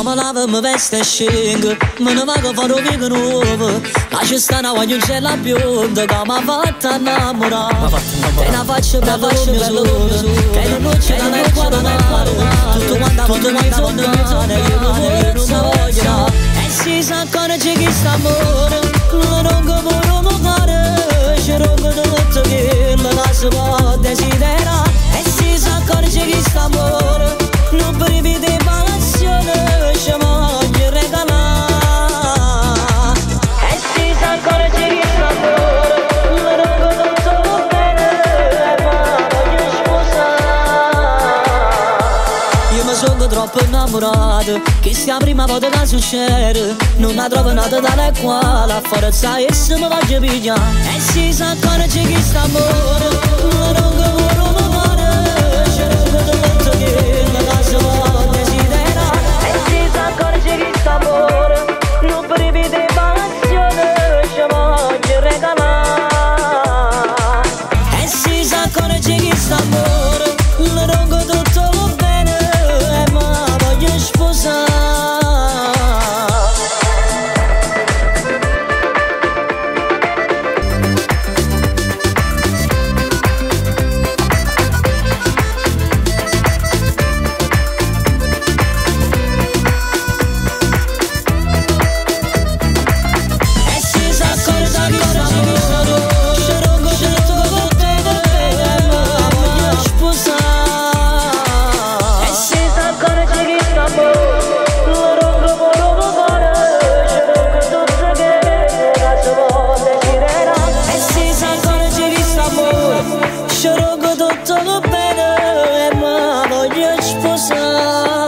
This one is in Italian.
mi lavo, mi veste e scengo Me ne vado un vigo nuovo Lascio stare a voglio un cielo a bionda Che mi ha fatto innamorare Che una faccia bella come sole Che non noce non è qua, non è qua Tutto quanto, tutto quanto mi zonne Io non voglio E si sa accorge che sta amore troppo innamorato. Che sia prima volta che succede Non la trovo nata tale quale A forza e se mi faccio pigliare. E si sa accorge che sta amore. Rongo tutto che Sciorgo tutto lo bene e ma voglio sposare